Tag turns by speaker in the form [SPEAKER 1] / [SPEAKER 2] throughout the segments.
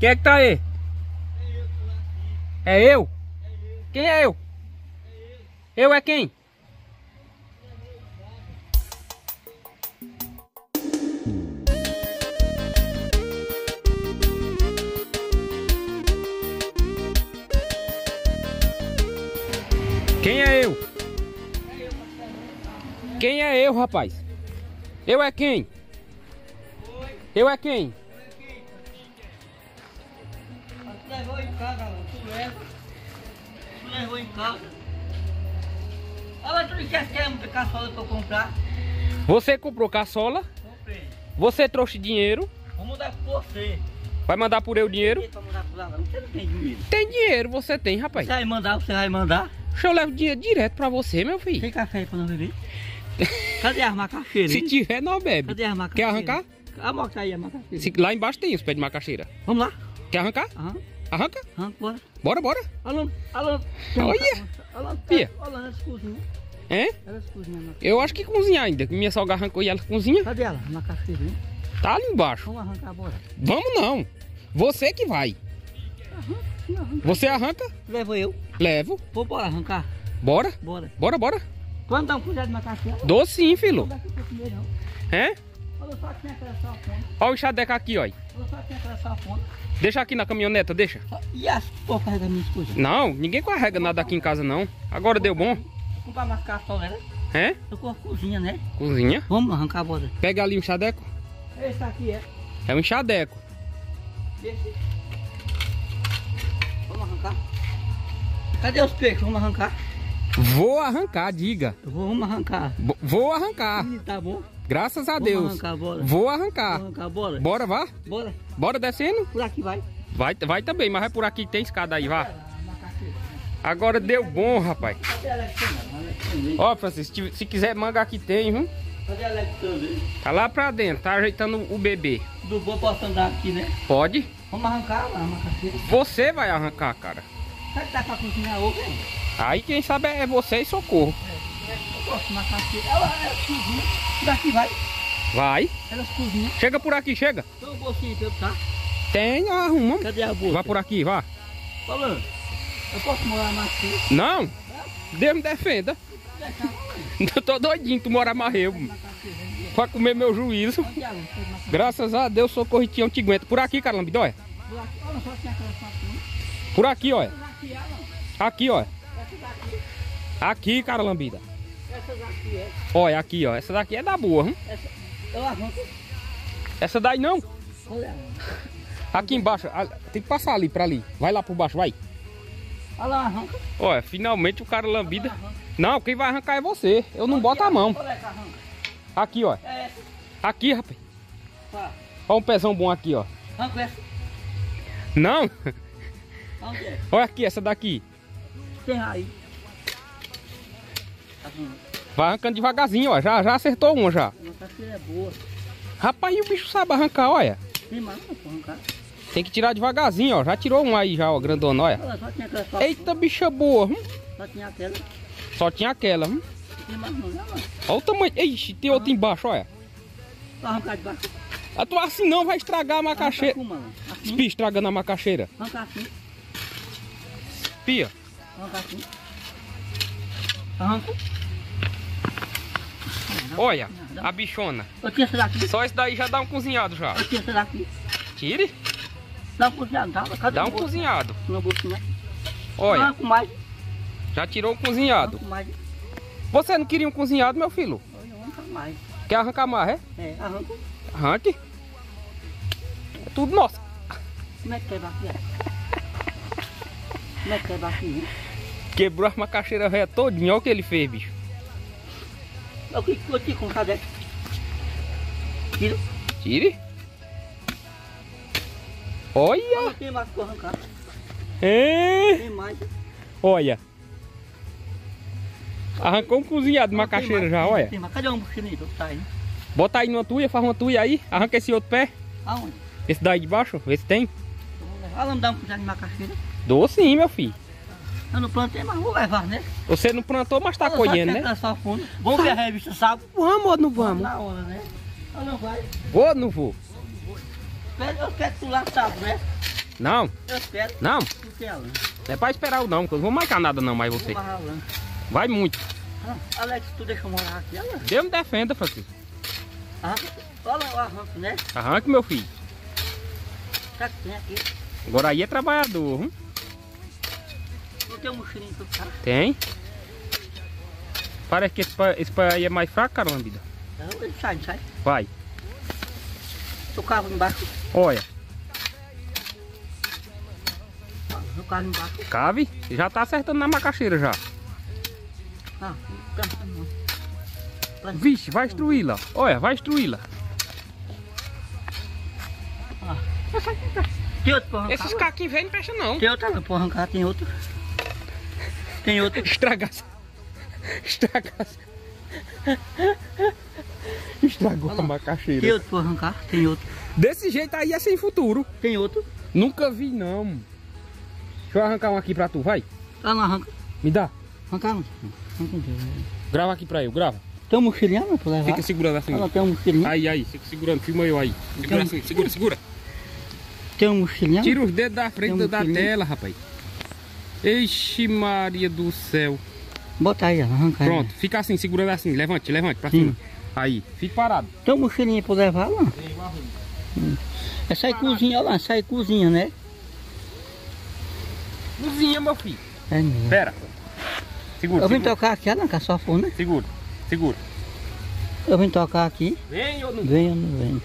[SPEAKER 1] Quem é que tá aí? É eu? Quem é eu? Eu é quem? Quem é eu? Quem é eu, rapaz? Eu é quem? Eu é quem?
[SPEAKER 2] Casa. Agora tu não quer quer muita caçola pra eu comprar?
[SPEAKER 1] Você comprou caçola?
[SPEAKER 2] Comprei.
[SPEAKER 1] Você trouxe dinheiro?
[SPEAKER 2] Vou mudar por você.
[SPEAKER 1] Vai mandar por eu dinheiro?
[SPEAKER 2] Você não tem dinheiro.
[SPEAKER 1] Tem dinheiro, você tem, rapaz.
[SPEAKER 2] Você vai mandar, você vai mandar.
[SPEAKER 1] Deixa eu levar dinheiro direto pra você, meu filho.
[SPEAKER 2] Tem café aí pra não beber? Cadê as macaxeiras?
[SPEAKER 1] Se tiver, não bebe.
[SPEAKER 2] Cadê as
[SPEAKER 1] Quer
[SPEAKER 2] macaxeiras?
[SPEAKER 1] arrancar?
[SPEAKER 2] Ah, mostra aí a macaxeira.
[SPEAKER 1] Lá embaixo tem os pés de macaxeira.
[SPEAKER 2] Vamos lá.
[SPEAKER 1] Quer arrancar?
[SPEAKER 2] Aham.
[SPEAKER 1] Arranca?
[SPEAKER 2] Aham, bora.
[SPEAKER 1] Bora, bora.
[SPEAKER 2] Alô, alô.
[SPEAKER 1] Olha.
[SPEAKER 2] Alô,
[SPEAKER 1] Pia.
[SPEAKER 2] Olha, elas cozinham.
[SPEAKER 1] Hein?
[SPEAKER 2] Elas cozinham. macaxeira.
[SPEAKER 1] Eu acho que cozinha ainda. que Minha sogra arrancou e ela cozinha.
[SPEAKER 2] Cadê ela? A macaxeira, hein?
[SPEAKER 1] Tá ali embaixo.
[SPEAKER 2] Vamos arrancar, bora.
[SPEAKER 1] Vamos não. Você que vai.
[SPEAKER 2] Não, arranca.
[SPEAKER 1] Você arranca?
[SPEAKER 2] Levo eu.
[SPEAKER 1] Levo.
[SPEAKER 2] Vou bora arrancar.
[SPEAKER 1] Bora.
[SPEAKER 2] Bora.
[SPEAKER 1] Bora, bora.
[SPEAKER 2] Quando dá um punhado de macaxeira?
[SPEAKER 1] Dou sim, filho.
[SPEAKER 2] Não dá pra comer, não.
[SPEAKER 1] Hein?
[SPEAKER 2] Olha só tinha aquela safona.
[SPEAKER 1] Olha o enxadeca aqui, ó.
[SPEAKER 2] Olha só.
[SPEAKER 1] Deixa aqui na caminhoneta, deixa.
[SPEAKER 2] E as porcas da minha esposa?
[SPEAKER 1] Não, ninguém carrega nada aqui em casa, não. Agora deu bom.
[SPEAKER 2] Comprar mais caçola, né?
[SPEAKER 1] Hein?
[SPEAKER 2] Eu com a cozinha, né?
[SPEAKER 1] Cozinha.
[SPEAKER 2] Vamos arrancar, bora.
[SPEAKER 1] Pega ali o enxadeco.
[SPEAKER 2] Esse aqui é.
[SPEAKER 1] É um enxadeco.
[SPEAKER 2] Esse. Vamos arrancar. Cadê os peixes? Vamos arrancar.
[SPEAKER 1] Vou arrancar, diga.
[SPEAKER 2] Vamos arrancar.
[SPEAKER 1] Bo- Vou arrancar.
[SPEAKER 2] Ih, Tá bom?
[SPEAKER 1] Graças a
[SPEAKER 2] Vamos
[SPEAKER 1] Deus.
[SPEAKER 2] arrancar.
[SPEAKER 1] Vou arrancar.
[SPEAKER 2] arrancar, bora.
[SPEAKER 1] Bora, vá.
[SPEAKER 2] Bora.
[SPEAKER 1] Bora descendo.
[SPEAKER 2] Por aqui vai.
[SPEAKER 1] Vai, vai também, mas vai por aqui, tem escada aí, vá. Agora deu bom, rapaz. Ó, Francisco, se- se quiser manga aqui tem, viu?
[SPEAKER 2] Cadê a Alexandre?
[SPEAKER 1] Tá lá pra dentro, tá ajeitando o bebê.
[SPEAKER 2] Do bom posso andar aqui, né?
[SPEAKER 1] Pode?
[SPEAKER 2] Vamos arrancar a macaxeira.
[SPEAKER 1] Você vai arrancar, cara.
[SPEAKER 2] Será que dá pra cozinhar ovo, hein?
[SPEAKER 1] Aí quem sabe é você e socorro.
[SPEAKER 2] Gosto de macaxeira. Ela, elas cozinham. Daqui vai.
[SPEAKER 1] Vai.
[SPEAKER 2] Elas cozinham.
[SPEAKER 1] Chega por aqui, chega.
[SPEAKER 2] Tem um bolsinho pra eu tá?
[SPEAKER 1] Tem, arruma.
[SPEAKER 2] Cadê a bolsa?
[SPEAKER 1] Vá por aqui, vá.
[SPEAKER 2] Falando. Eu posso morar mais aqui?
[SPEAKER 1] Não. Deus me defenda. Eu tô doidinho, tu mora marreu. Pra comer meu juízo. Graças a Deus, socorro Tião te aguenta. Por aqui, Caramba, olha.
[SPEAKER 2] Por aqui. Olha.
[SPEAKER 1] Por aqui, olha.
[SPEAKER 2] Aqui, ela.
[SPEAKER 1] Aqui. Aqui, cara lambida.
[SPEAKER 2] Essa daqui é.
[SPEAKER 1] Olha, aqui, ó. Essa daqui é da boa, hein?
[SPEAKER 2] Essa. Eu arranco.
[SPEAKER 1] Essa daí não.
[SPEAKER 2] Olha.
[SPEAKER 1] Aqui embaixo. Tem que passar ali pra ali. Vai lá por baixo, vai.
[SPEAKER 2] Olha lá, arranca.
[SPEAKER 1] Olha, finalmente o cara lambida. Não, quem vai arrancar é você. Eu não boto a mão. Aqui, ó.
[SPEAKER 2] É essa.
[SPEAKER 1] Aqui, rapaz. Olha um pezão bom aqui, ó.
[SPEAKER 2] Arranca essa.
[SPEAKER 1] Não. Olha aqui, essa daqui.
[SPEAKER 2] Tem aí.
[SPEAKER 1] Vai arrancando devagarzinho, ó. Já, já acertou uma já.
[SPEAKER 2] É boa.
[SPEAKER 1] Rapaz, e o bicho sabe arrancar, olha.
[SPEAKER 2] Tem mais arrancar.
[SPEAKER 1] Tem que tirar devagarzinho, ó. Já tirou um aí já, ó, grandona, olha.
[SPEAKER 2] Só.
[SPEAKER 1] Eita, bicha boa. hum.
[SPEAKER 2] Só tinha aquela.
[SPEAKER 1] Só tinha aquela. hum.
[SPEAKER 2] Tem mais não, né, mano?
[SPEAKER 1] Olha o tamanho. Ixi, tem outro embaixo, olha.
[SPEAKER 2] Pra arrancar de baixo.
[SPEAKER 1] A tua assim não vai estragar a macaxeira.
[SPEAKER 2] Mano? Assim.
[SPEAKER 1] Pi, estragando a macaxeira.
[SPEAKER 2] Arranca assim.
[SPEAKER 1] Pia.
[SPEAKER 2] Arranca assim. Arranca.
[SPEAKER 1] Olha, a bichona.
[SPEAKER 2] Eu tinha essa daqui.
[SPEAKER 1] Só esse daí já dá um cozinhado já.
[SPEAKER 2] Eu tinha essa daqui.
[SPEAKER 1] Tire,
[SPEAKER 2] Dá um cozinhado, dá. Cadê
[SPEAKER 1] dá
[SPEAKER 2] o
[SPEAKER 1] um
[SPEAKER 2] bolso?
[SPEAKER 1] cozinhado.
[SPEAKER 2] Não bolso, né?
[SPEAKER 1] Olha,
[SPEAKER 2] Arranco mais.
[SPEAKER 1] já tirou um cozinhado.
[SPEAKER 2] Arranco.
[SPEAKER 1] Você não queria um cozinhado, meu filho?
[SPEAKER 2] Olha, arranca mais.
[SPEAKER 1] Quer arrancar mais, é?
[SPEAKER 2] É, arranco.
[SPEAKER 1] Arranque. É tudo nosso.
[SPEAKER 2] Como é que quebra aqui? Como é que quebra aqui? hein?
[SPEAKER 1] Quebrou a macaxeira velha todinha. Olha o que ele fez, bicho.
[SPEAKER 2] Eu que eu te com cadê? Tira.
[SPEAKER 1] Tire. Olha.
[SPEAKER 2] Tem mais que arrancar.
[SPEAKER 1] É.
[SPEAKER 2] Tem mais.
[SPEAKER 1] Olha. Arrancou um cozinhado de macaxeira já, olha.
[SPEAKER 2] Tem mais. Cadê um chinês? Tá aí.
[SPEAKER 1] Bota aí numa tuia, faz uma tuia aí. Arranca esse outro pé.
[SPEAKER 2] Aonde?
[SPEAKER 1] Esse daí de baixo, vê se tem.
[SPEAKER 2] Ela me dá um puxado de macaxeira.
[SPEAKER 1] Dou sim, meu filho.
[SPEAKER 2] Eu não plantei, mas vou levar, né?
[SPEAKER 1] Você não plantou, mas tá
[SPEAKER 2] só
[SPEAKER 1] colhendo,
[SPEAKER 2] que
[SPEAKER 1] né?
[SPEAKER 2] só fundo. Vamos ver a revista sábado.
[SPEAKER 1] Vamos ou não vamos?
[SPEAKER 2] Na hora, né? Ela não vai.
[SPEAKER 1] Vou ou não vou?
[SPEAKER 2] Eu quero tu lá sábado, né?
[SPEAKER 1] Não,
[SPEAKER 2] Eu espero.
[SPEAKER 1] não.
[SPEAKER 2] Não
[SPEAKER 1] é pra esperar o não, que eu não vou marcar nada não mais você. Vai muito.
[SPEAKER 2] Ah, Alex, tu deixa eu morar aqui, olha.
[SPEAKER 1] Deus me defenda, Francisco.
[SPEAKER 2] Arranca. Olha o arranco, né?
[SPEAKER 1] Arranque, meu filho.
[SPEAKER 2] Será que tem aqui?
[SPEAKER 1] Agora aí é trabalhador, hum?
[SPEAKER 2] Não tem um mochilinho que eu faço?
[SPEAKER 1] Tem. Parece que esse pai, esse pai aí é mais fraco, cara, lambida.
[SPEAKER 2] Não, ele sai, não sai.
[SPEAKER 1] Vai.
[SPEAKER 2] Seu carro embaixo.
[SPEAKER 1] Olha,
[SPEAKER 2] Seu carro embaixo.
[SPEAKER 1] cave. Já tá acertando na macaxeira já.
[SPEAKER 2] Ah, não não.
[SPEAKER 1] Vixe, vai destruí-la. Olha, vai destruí-la.
[SPEAKER 2] Ah.
[SPEAKER 1] Esses caquinhos velhos não não.
[SPEAKER 2] Tem outro lá pra arrancar, tem outro. Tem outro.
[SPEAKER 1] Estragasse. Estragasse. Estragou a
[SPEAKER 2] Tem
[SPEAKER 1] macaxeira.
[SPEAKER 2] outro pra arrancar, tem outro.
[SPEAKER 1] Desse jeito aí é sem futuro.
[SPEAKER 2] Tem outro.
[SPEAKER 1] Nunca vi não. Deixa eu arrancar um aqui pra tu, vai.
[SPEAKER 2] Tá, não arranca.
[SPEAKER 1] Me dá.
[SPEAKER 2] Arrancar não. Arranca não.
[SPEAKER 1] Grava aqui pra eu, grava.
[SPEAKER 2] Tem um mochilinho não pra levar?
[SPEAKER 1] Fica segurando assim.
[SPEAKER 2] Olha, tem um mochilinho.
[SPEAKER 1] Aí, aí, fica segurando, filma eu aí. Segura assim, segura, segura.
[SPEAKER 2] Tem um mochilinho.
[SPEAKER 1] Tira os dedos da frente
[SPEAKER 2] Tem um
[SPEAKER 1] da tela, rapaz. Ixi Maria do céu.
[SPEAKER 2] Bota aí, arranca aí.
[SPEAKER 1] Pronto, fica assim, segurando assim. Levante, levante pra
[SPEAKER 2] Sim.
[SPEAKER 1] cima. Aí, fique parado.
[SPEAKER 2] Tem um mochilinho pra levar lá? Hum. É sair cozinha, olha lá, sai cozinha, né?
[SPEAKER 1] Cozinha, meu filho.
[SPEAKER 2] É mesmo.
[SPEAKER 1] Pera. Segura,
[SPEAKER 2] Eu vim
[SPEAKER 1] segura,
[SPEAKER 2] tocar aqui, olha lá, com a sua
[SPEAKER 1] segura, segura.
[SPEAKER 2] Eu vim tocar aqui.
[SPEAKER 1] Vem ou não
[SPEAKER 2] Vem ou não vem?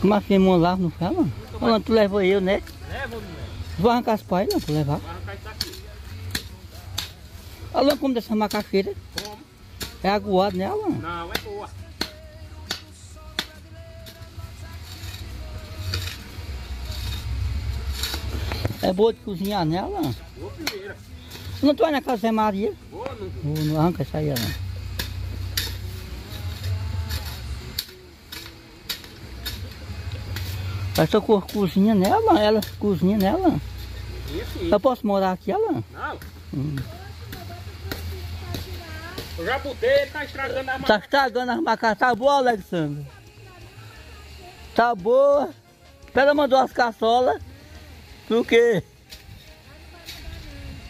[SPEAKER 2] Como assim, irmão lá, não fala? Olha, tu leva eu, né?
[SPEAKER 1] leva ou não leva?
[SPEAKER 2] Vou arrancar as pais, não, pra levar.
[SPEAKER 1] Vai arrancar isso.
[SPEAKER 2] Olha como dessa macaxeira.
[SPEAKER 1] Como?
[SPEAKER 2] É aguado, né, Alan?
[SPEAKER 1] Não, é boa.
[SPEAKER 2] É boa de cozinhar, né, Alan?
[SPEAKER 1] Boa primeira.
[SPEAKER 2] Não tu vai na casa Zé Maria?
[SPEAKER 1] Boa, não.
[SPEAKER 2] Não, não arranca essa aí, Alan. Essa cor cozinha nela, ela cozinha nela.
[SPEAKER 1] Isso.
[SPEAKER 2] Eu posso morar aqui, Alan?
[SPEAKER 1] Não.
[SPEAKER 2] Hum.
[SPEAKER 1] Eu já botei, ele tá estragando a
[SPEAKER 2] Tá estragando as macacas. Tá boa, Alexandre? Tá boa. Ela mandou as caçolas. Por quê?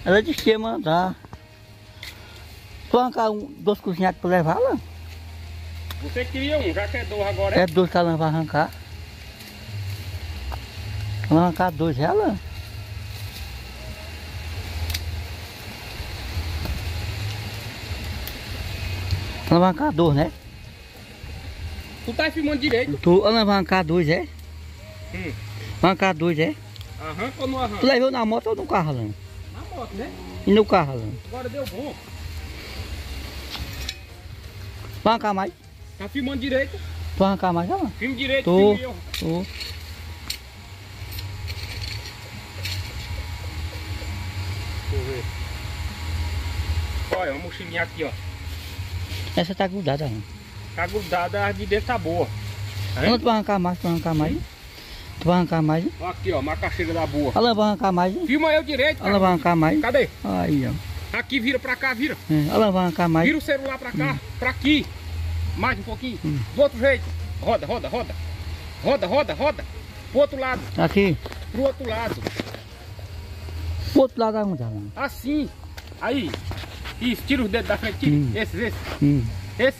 [SPEAKER 2] Ela disse que ia mandar. Tu arrancar um, dois cozinhados pra levar lá?
[SPEAKER 1] Você queria um, já que é dois agora. é?
[SPEAKER 2] É dois que ela vai arrancar. Arrancar dois ela? Ela vai arrancar dois, né?
[SPEAKER 1] Tu tá filmando direito.
[SPEAKER 2] Tu, arrancar dois, é?
[SPEAKER 1] Hum.
[SPEAKER 2] Vai arrancar dois, é?
[SPEAKER 1] Arranca ou não
[SPEAKER 2] Tu
[SPEAKER 1] arranca?
[SPEAKER 2] levou na moto ou no carro, Alan?
[SPEAKER 1] Na moto, né?
[SPEAKER 2] E no carro, Alan?
[SPEAKER 1] Agora deu bom.
[SPEAKER 2] Vai arrancar mais?
[SPEAKER 1] Tá filmando direito.
[SPEAKER 2] Tu arrancar mais, Alan?
[SPEAKER 1] Filme direito,
[SPEAKER 2] Tô.
[SPEAKER 1] filme eu.
[SPEAKER 2] Tu.
[SPEAKER 1] Deixa eu ver. Olha, uma mochilinha aqui, ó.
[SPEAKER 2] Essa tá grudada, Alan.
[SPEAKER 1] Tá grudada, a de dentro tá boa. Tá vendo?
[SPEAKER 2] tu vai arrancar mais, tu vai arrancar mais? Tu vai arrancar mais?
[SPEAKER 1] Ó Aqui, ó, macaxeira da boa.
[SPEAKER 2] Alan vai arrancar mais?
[SPEAKER 1] Filma eu direito, cara.
[SPEAKER 2] vai arrancar mais?
[SPEAKER 1] Cadê?
[SPEAKER 2] Aí, ó.
[SPEAKER 1] Aqui, vira pra cá, vira.
[SPEAKER 2] É, Alan vai arrancar mais?
[SPEAKER 1] Vira o celular pra cá, pra aqui. Mais um pouquinho. Do outro jeito. Roda, roda, roda. Roda, roda, roda. Pro outro lado,
[SPEAKER 2] Aqui.
[SPEAKER 1] pro outro lado.
[SPEAKER 2] Pro outro lado aonde, Alan?
[SPEAKER 1] Assim. Aí. Isso, tira os dedos da frente. Tira.
[SPEAKER 2] Hum.
[SPEAKER 1] Esses, esses.
[SPEAKER 2] Hum.
[SPEAKER 1] Esse.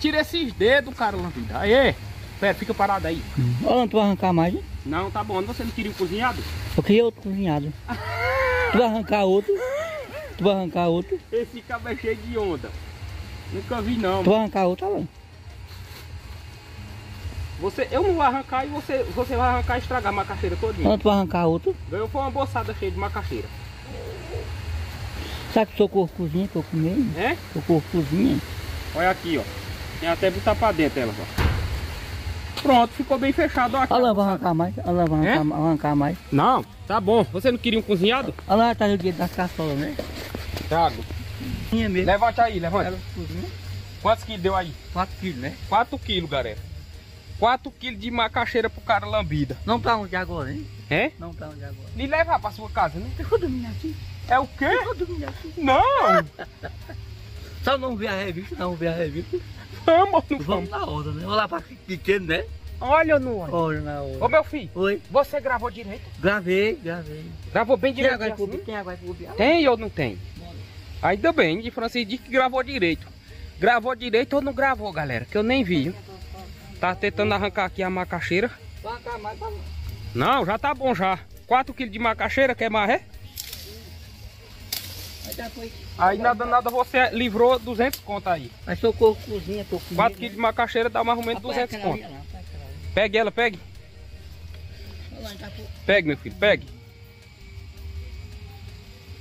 [SPEAKER 1] Tira esses dedos, cara, Lampida. Aí. Pera, fica parado aí.
[SPEAKER 2] hum. Alan, tu vai arrancar mais? hein?
[SPEAKER 1] Não, tá bom. Você não queria um cozinhado?
[SPEAKER 2] Eu queria outro cozinhado. Tu vai arrancar outro? Tu vai arrancar outro?
[SPEAKER 1] Esse cabo é cheio de onda. Nunca vi não.
[SPEAKER 2] Tu vai arrancar outro, Alan?
[SPEAKER 1] Você, eu não vou arrancar e você, você vai arrancar e estragar a macaxeira todinha.
[SPEAKER 2] Alan, tu vai arrancar outro?
[SPEAKER 1] Ganhou foi uma bolsada cheia de macaxeira.
[SPEAKER 2] Sabe que socorro cozinha que eu comi?
[SPEAKER 1] É?
[SPEAKER 2] Socorro cozinha.
[SPEAKER 1] Olha aqui, ó. Tem até botar pra dentro ela, ó. Pronto, ficou bem fechado, aqui.
[SPEAKER 2] Alan vai arrancar mais? Alan vai
[SPEAKER 1] É?
[SPEAKER 2] arrancar, arrancar mais?
[SPEAKER 1] Não, tá bom. Você não queria um cozinhado?
[SPEAKER 2] Alan tá no dia das caçolas, né?
[SPEAKER 1] Trago.
[SPEAKER 2] Cozinha mesmo.
[SPEAKER 1] Levante aí, levante.
[SPEAKER 2] Ela cozinha.
[SPEAKER 1] Quantos quilos deu aí?
[SPEAKER 2] 4 quilos, né?
[SPEAKER 1] 4 quilos, galera. 4 quilos de macaxeira pro cara lambida.
[SPEAKER 2] Não pra onde agora, hein?
[SPEAKER 1] É?
[SPEAKER 2] Não pra onde agora.
[SPEAKER 1] E levar pra sua casa, né?
[SPEAKER 2] Eu vou dormir aqui.
[SPEAKER 1] É o quê? Não!
[SPEAKER 2] Só não ver a revista, não ver a revista.
[SPEAKER 1] Vamos, não
[SPEAKER 2] Vamos
[SPEAKER 1] vamos.
[SPEAKER 2] na hora, né? Vou lá pra pequeno, né?
[SPEAKER 1] Olha ou não olha?
[SPEAKER 2] Olha na
[SPEAKER 1] Ô
[SPEAKER 2] hora.
[SPEAKER 1] meu filho,
[SPEAKER 2] Oi,
[SPEAKER 1] você gravou direito?
[SPEAKER 2] gravei, gravei.
[SPEAKER 1] Gravou bem
[SPEAKER 2] Tem
[SPEAKER 1] direito assim?
[SPEAKER 2] tem água aí pro Bial?
[SPEAKER 1] Tem ou não tem? Ainda bem, de Francisco disse que gravou direito. Gravou direito ou não gravou, galera? Que eu nem vi. Tá tentando arrancar aqui a macaxeira. Não, já tá bom já. 4 kg de macaxeira, quer mais, é?
[SPEAKER 2] Aí
[SPEAKER 1] nada, nada, você livrou 200 conto aí.
[SPEAKER 2] Mas socorro cozinha, tô comendo.
[SPEAKER 1] 4 kg de macaxeira dá mais ou menos 200 conto. Pegue ela, pegue. Pegue, meu filho, pegue.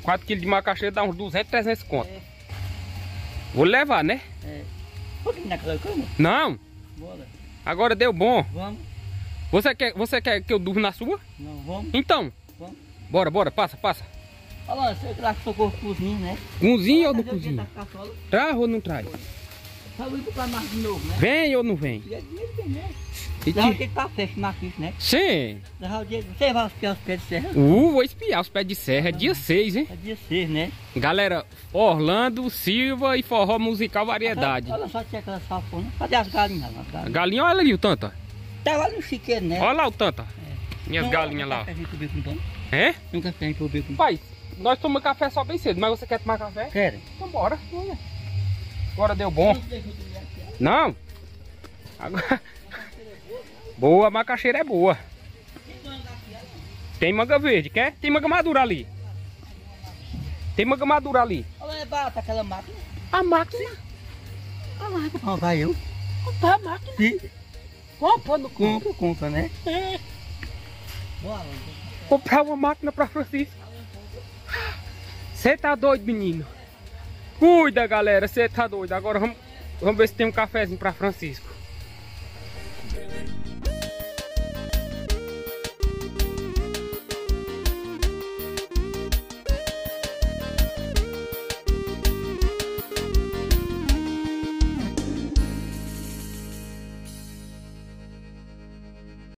[SPEAKER 1] 4 kg de macaxeira dá uns 200, 300 conto.
[SPEAKER 2] É.
[SPEAKER 1] Vou levar, né?
[SPEAKER 2] Naquela cama?
[SPEAKER 1] Não,
[SPEAKER 2] Bora.
[SPEAKER 1] agora deu bom.
[SPEAKER 2] Vamos?
[SPEAKER 1] Você quer, você quer que eu durma na sua?
[SPEAKER 2] Não, vamos?
[SPEAKER 1] Então,
[SPEAKER 2] Vamos.
[SPEAKER 1] bora, bora, passa, passa.
[SPEAKER 2] Olha, você lá que socorro cozinha, né?
[SPEAKER 1] Cozinha ou não
[SPEAKER 2] o caçola?
[SPEAKER 1] Traz ou não traz?
[SPEAKER 2] Só vou comprar mais de novo, né?
[SPEAKER 1] Vem ou não vem?
[SPEAKER 2] E é o
[SPEAKER 1] te-
[SPEAKER 2] que tá fecho maquice, né?
[SPEAKER 1] Sim.
[SPEAKER 2] O. Você vai espiar os pés de serra?
[SPEAKER 1] Uh, vou espiar os pés de serra. É dia 6, hein?
[SPEAKER 2] É dia 6, né?
[SPEAKER 1] Galera, Orlando, Silva e forró musical variedade.
[SPEAKER 2] Olha só, tinha aquela safona. Cadê as galinhas lá? As galinhas?
[SPEAKER 1] Galinha, olha ali o tanto. ó.
[SPEAKER 2] Tava no chiqueiro, né?
[SPEAKER 1] Olha lá o tanto. ó. Minhas galinhas lá.
[SPEAKER 2] Um cafezinho pro bico, então.
[SPEAKER 1] É?
[SPEAKER 2] Um cafezinho pro bico.
[SPEAKER 1] Pai, nós tomamos café só bem cedo, mas você quer tomar café?
[SPEAKER 2] Quero.
[SPEAKER 1] Então bora. Olha. Agora deu bom. Não. Agora... Boa, a macaxeira é boa. Tem manga verde, quer? Tem manga madura ali. Tem manga madura ali.
[SPEAKER 2] Olha, é barata aquela máquina.
[SPEAKER 1] A máquina.
[SPEAKER 2] Ah, lá, ah, vai eu.
[SPEAKER 1] Comprar a máquina.
[SPEAKER 2] Sim.
[SPEAKER 1] Compra no
[SPEAKER 2] Compra, compra, né?
[SPEAKER 1] É.
[SPEAKER 2] Bora.
[SPEAKER 1] Comprar uma máquina pra Francisco. Você tá doido, menino? Cuida, galera. Você tá doido. Agora vamos, vamos ver se tem um cafezinho pra Francisco.